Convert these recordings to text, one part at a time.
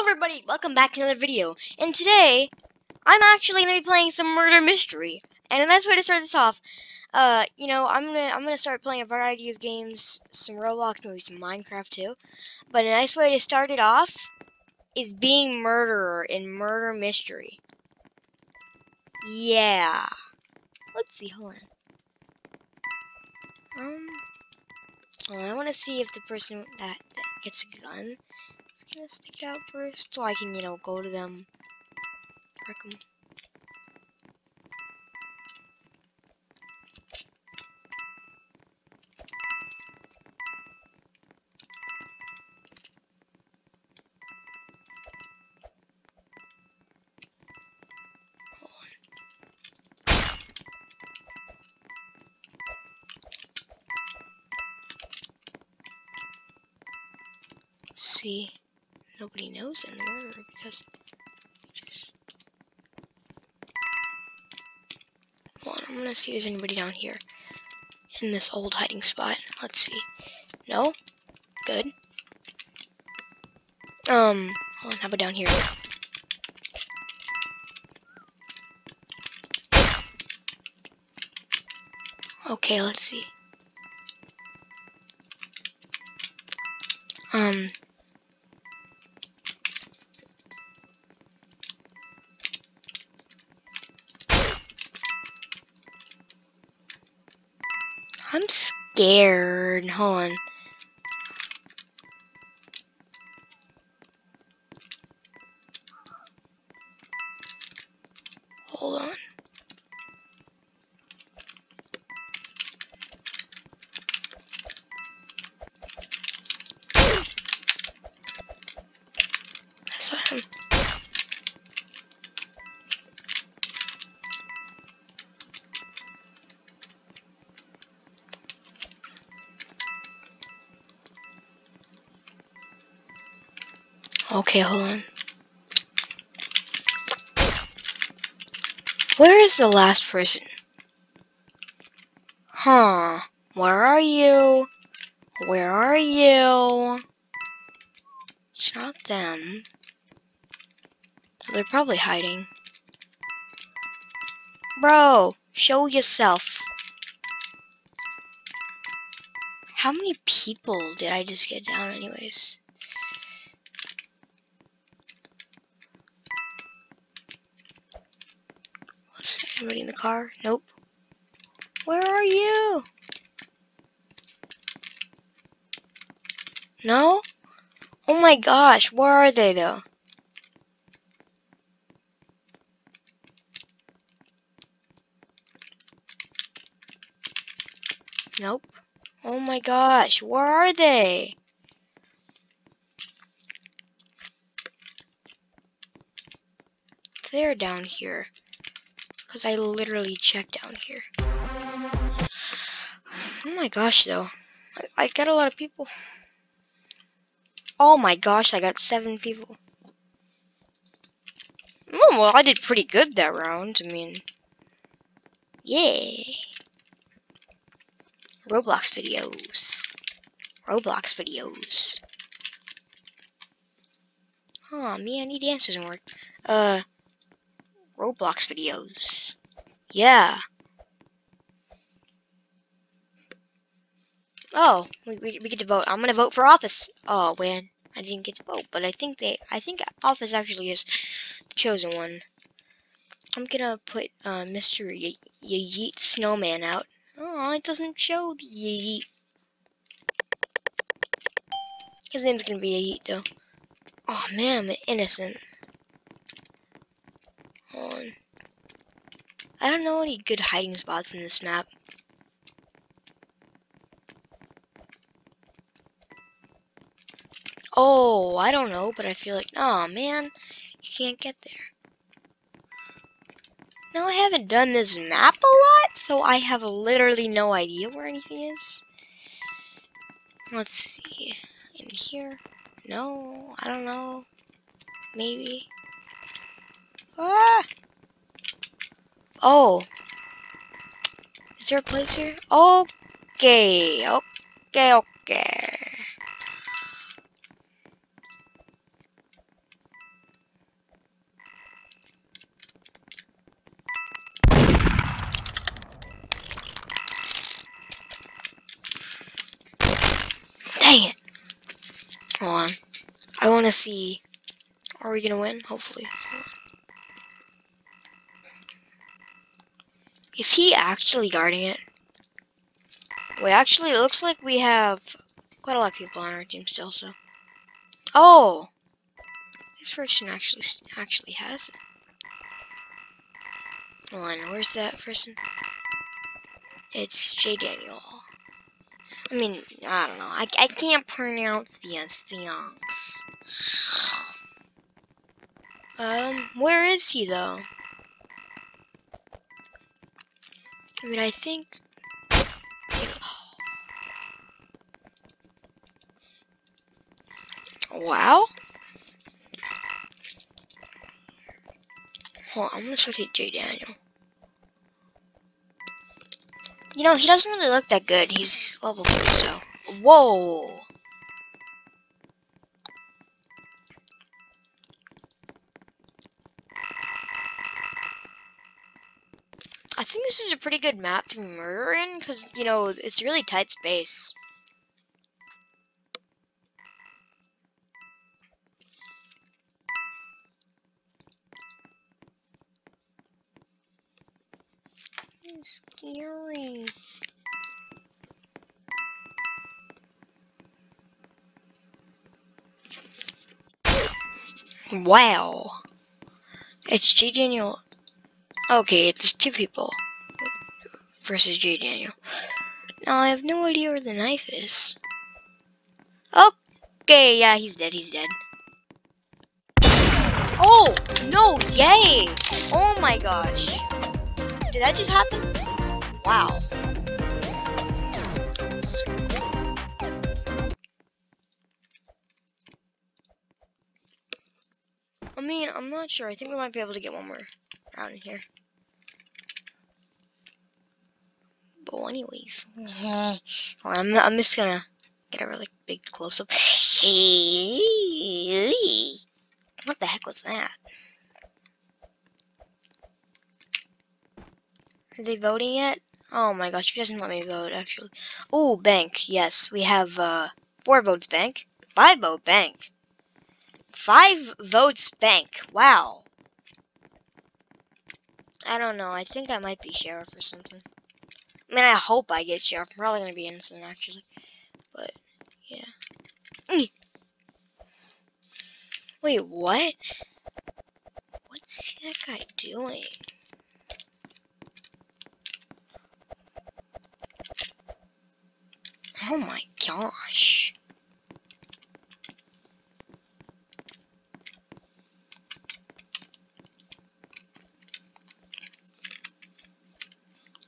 everybody, welcome back to another video. And today, I'm actually gonna be playing some murder mystery. And a nice way to start this off, uh, you know, I'm gonna I'm gonna start playing a variety of games, some Roblox, maybe some Minecraft too. But a nice way to start it off is being murderer in murder mystery. Yeah. Let's see, hold on. Um, well, I want to see if the person that, that gets a gun gonna stick it out first, so I can, you know, go to them, wreck 'em. Hold on. See, nobody knows murderer because. On, I'm gonna see if there's anybody down here in this old hiding spot. Let's see. No? Good. Um, hold on, how about down here? Okay, let's see. Um, scared. Hold on. Okay, hold on. Where is the last person? Huh. Where are you? Where are you? Shot them. They're probably hiding. Bro, show yourself. How many people did I just get down anyways? Is anybody in the car? Nope. Where are you? No? Oh my gosh, where are they though? Nope. Oh my gosh, where are they? They're down here. Because I literally checked down here. Oh my gosh, though. I, I got a lot of people. Oh my gosh, I got seven people. Oh, well, I did pretty good that round. I mean, yay. Roblox videos. Roblox videos. Oh man, the dance doesn't work. Uh, Roblox videos. Yeah. Oh, we, we, we get to vote. I'm gonna vote for office. Oh man, I didn't get to vote, but I think they, I think office actually is the chosen one. I'm gonna put uh, Mr. Ye- Ye- Yeet Snowman out. Oh, it doesn't show the Yeet. His name's gonna be Yeet though. Oh man, I'm innocent. On. I don't know any good hiding spots in this map. Oh, I don't know, but I feel like, oh man, you can't get there. Now I haven't done this map a lot, so I have literally no idea where anything is. Let's see. In here? No, I don't know. Maybe. Ah! Oh. Is there a place here? Okay. Okay, okay. Dang it. Hold on. I want to see. Are we going to win? Hopefully. Is he actually guarding it? Wait, actually, it looks like we have quite a lot of people on our team still. So. Oh. This person actually actually has it. Hold on, where's that person? It's J Daniel. I mean, I don't know. I, I can't pronounce these things. Um, where is he though? I mean, I think. Wow. Hold on, I'm gonna check J Daniel. You know, he doesn't really look that good. He's level 3, so. Whoa! Pretty good map to murder in, because, you know, it's really tight space. scary. Wow. It's J Daniel. Okay, it's two people versus J Daniel. Now I have no idea where the knife is. Okay, yeah, he's dead, he's dead. Oh, no, yay! Oh my gosh. Did that just happen? Wow. I mean, I'm not sure. I think we might be able to get one more round in here. Anyways, well, I'm, I'm just gonna get a really big close-up. What the heck was that? Are they voting yet? Oh my gosh, you doesn't let me vote, actually. Oh, bank. Yes, we have uh, four votes bank. Five vote bank. Five votes bank. Wow. I don't know. I think I might be sheriff or something. I mean, I hope I get you. I'm probably to be innocent, actually. But, yeah. Wait, what? What's that guy doing? Oh my gosh.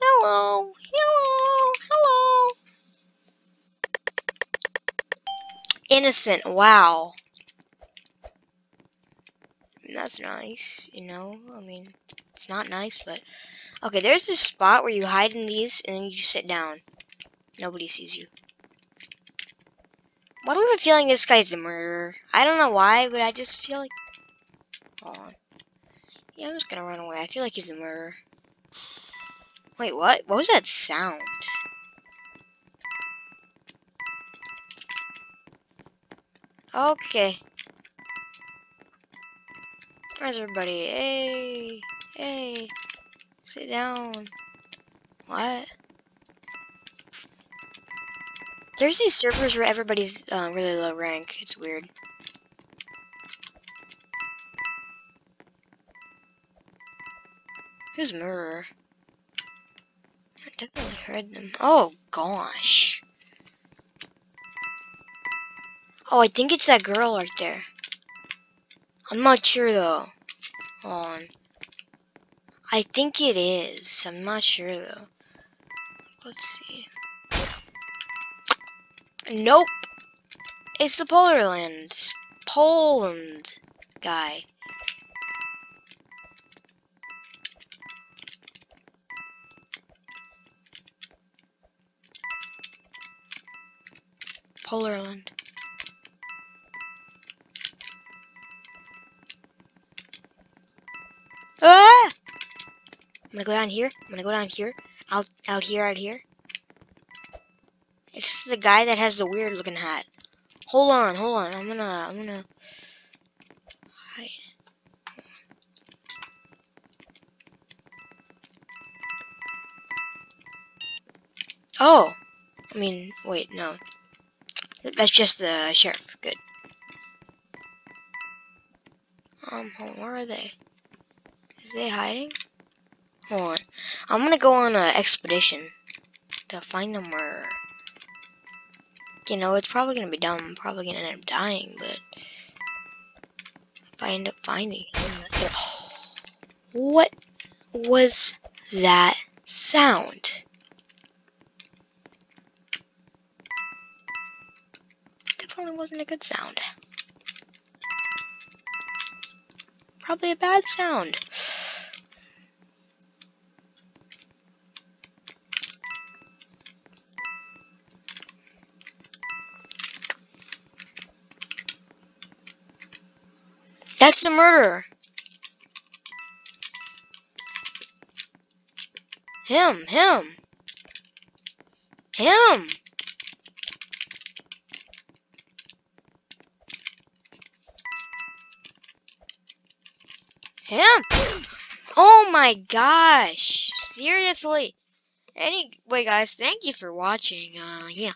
Hello, hello, hello. Innocent, wow. That's nice, you know, I mean, it's not nice, but... Okay, there's this spot where you hide in these, and then you just sit down. Nobody sees you. Why do I have a feeling this guy's a murderer? I don't know why, but I just feel like... Hold on. Yeah, I'm just gonna run away. I feel like he's a murderer. Wait, what? What was that sound? Okay. Where's everybody? Hey! Hey! Sit down. What? There's these servers where everybody's uh, really low rank. It's weird. Who's murderer? I definitely heard them. Oh gosh. Oh, I think it's that girl right there. I'm not sure though. Hold on. I think it is. I'm not sure though. Let's see. Nope. It's the Polar Lands. Poland guy. Polarland. Ah! I'm gonna go down here. I'm gonna go down here. Out, out here, out here. It's the guy that has the weird looking hat. Hold on, hold on. I'm gonna, I'm gonna hide. Oh, I mean, wait, no. That's just the sheriff. Good. Um, where are they? Is they hiding? Hold on. I'm gonna go on an expedition to find them where. You know, it's probably gonna be dumb. I'm probably gonna end up dying, but if I end up finding them, what was that sound? Definitely wasn't a good sound. Probably a bad sound. That's the murderer. Him, him. Him. Him. Oh my gosh. Seriously. Anyway, guys, thank you for watching. Uh, yeah.